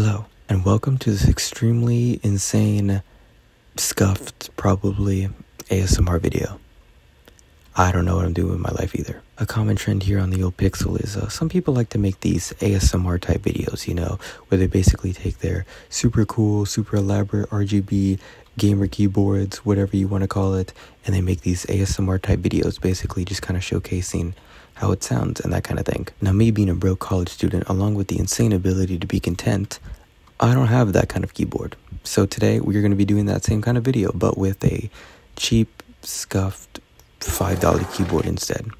Hello, and welcome to this extremely insane, scuffed, probably ASMR video. I don't know what I'm doing with my life either. A common trend here on the old Pixel is uh, some people like to make these ASMR type videos, you know, where they basically take their super cool, super elaborate RGB gamer keyboards, whatever you want to call it, and they make these ASMR type videos, basically just kind of showcasing how it sounds and that kind of thing. Now, me being a broke college student, along with the insane ability to be content, I don't have that kind of keyboard. So today we're going to be doing that same kind of video, but with a cheap, scuffed $5 keyboard instead.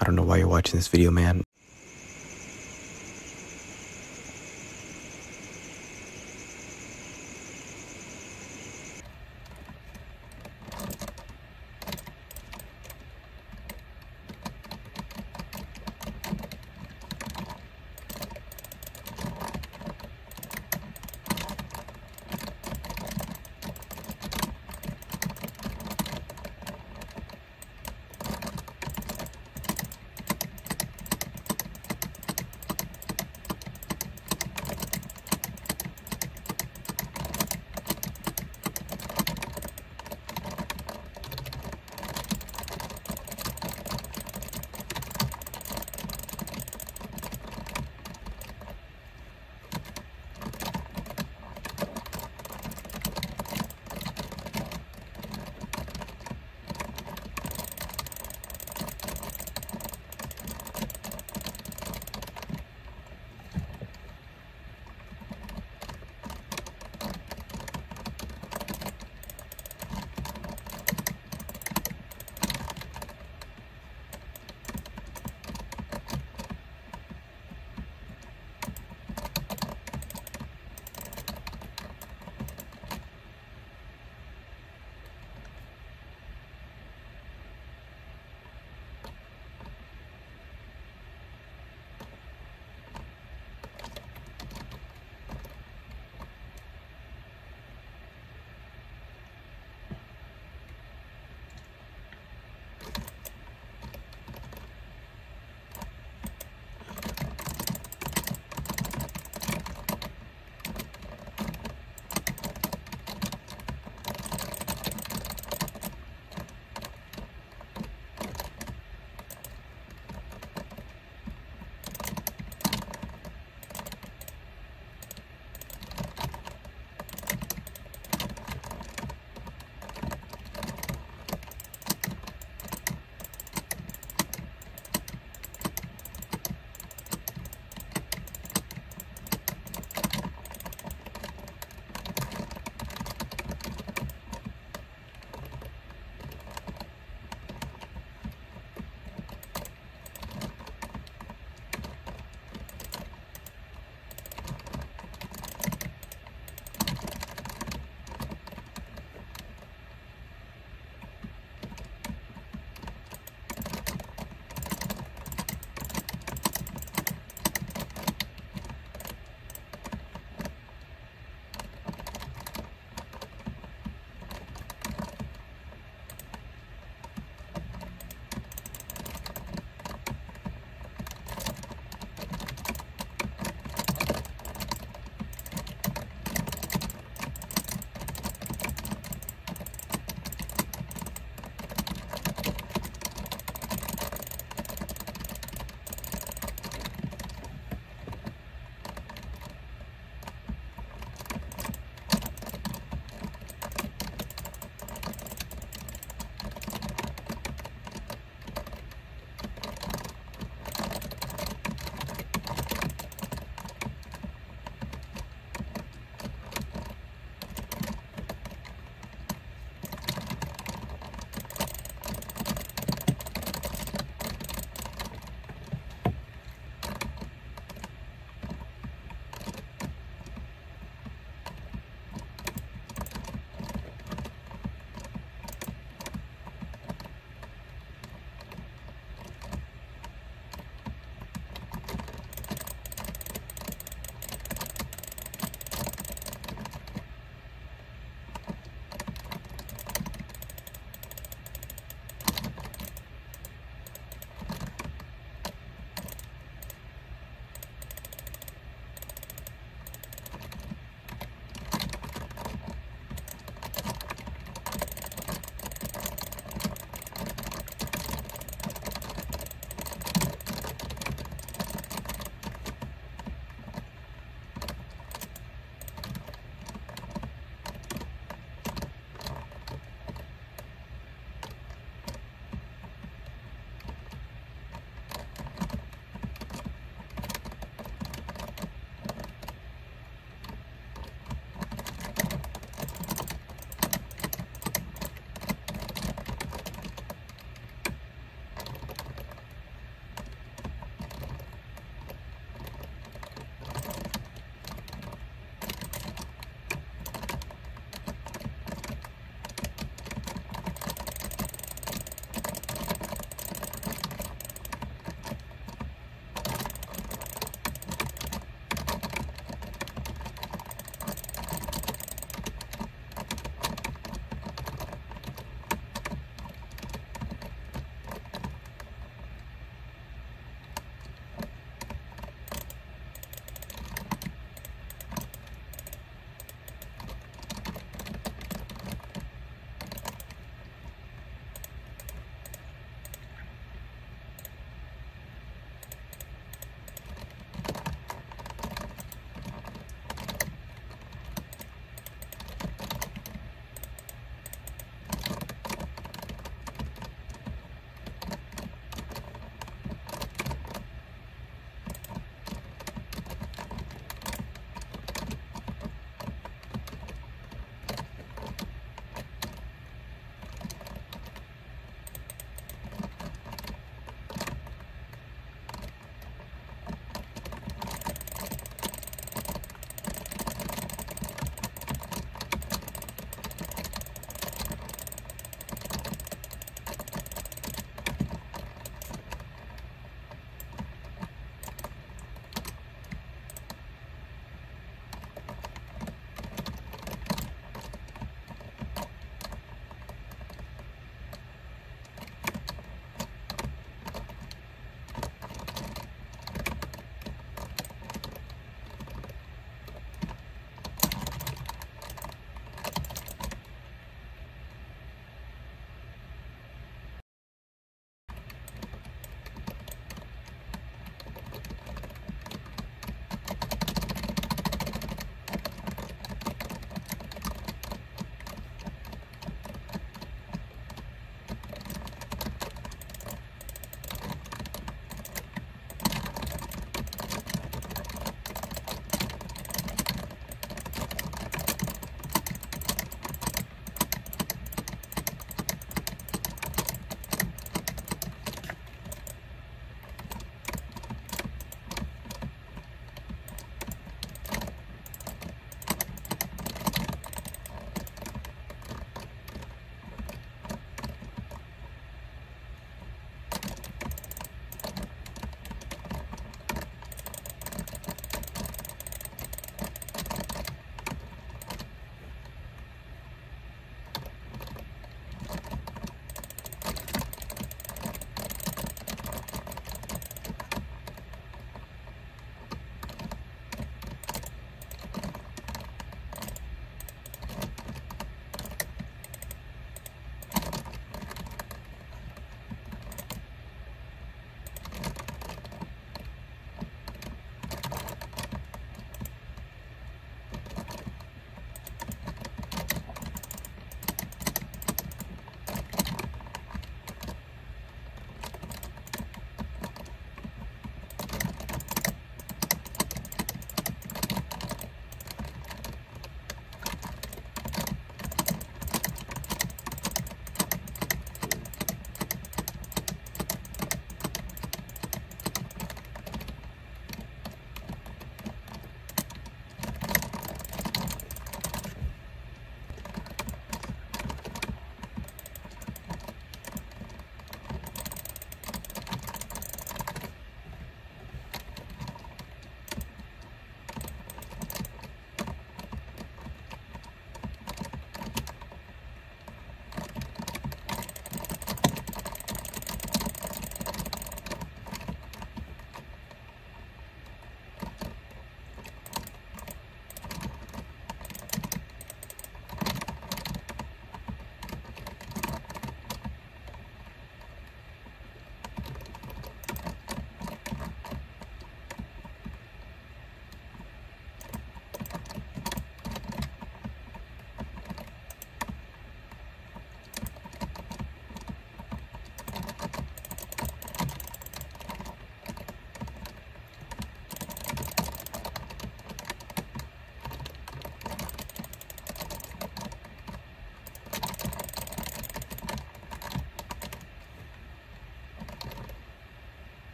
I don't know why you're watching this video, man.